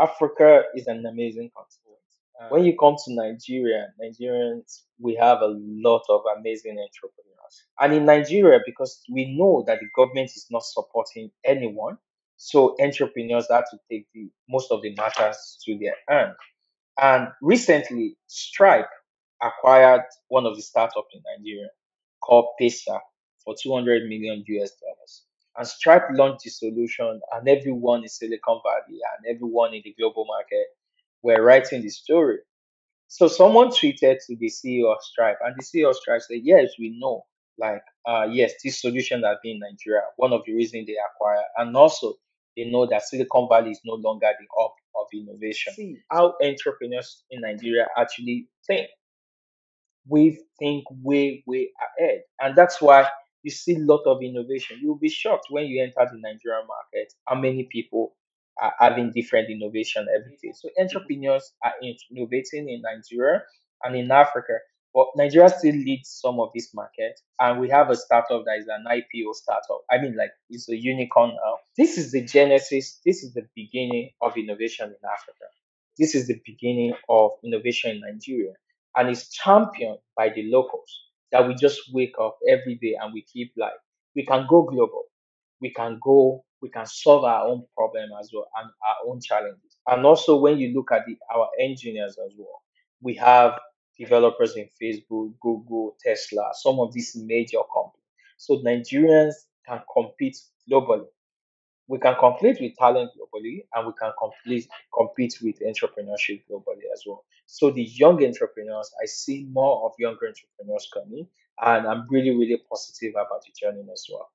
Africa is an amazing continent. Uh, when you come to Nigeria, Nigerians, we have a lot of amazing entrepreneurs. And in Nigeria, because we know that the government is not supporting anyone, so entrepreneurs have to take the most of the matters to their hand. And recently, Stripe acquired one of the startups in Nigeria called Paystack for 200 million US dollars. And Stripe launched the solution, and everyone in Silicon Valley and everyone in the global market were writing the story. So someone tweeted to the CEO of Stripe, and the CEO of Stripe said, "Yes, we know. Like, uh, yes, this solution has been in Nigeria. One of the reasons they acquire, and also they know that Silicon Valley is no longer the hub of innovation. See how entrepreneurs in Nigeria actually think. We think way, way ahead, and that's why you see a lot of innovation. You'll be shocked when you enter the Nigerian market how many people are having different innovation every day. So mm-hmm. entrepreneurs are innovating in Nigeria and in Africa. But Nigeria still leads some of this market, and we have a startup that is an IPO startup. I mean, like it's a unicorn now. This is the genesis. This is the beginning of innovation in Africa. This is the beginning of innovation in Nigeria, and it's championed by the locals that we just wake up every day and we keep like we can go global. We can go we can solve our own problem as well and our own challenges. And also when you look at the our engineers as well we have developers in facebook google tesla some of these major companies. So nigerians can compete globally we can compete with talent globally and we can complete, compete with entrepreneurship globally as well. So the young entrepreneurs, I see more of younger entrepreneurs coming and I'm really, really positive about the journey as well.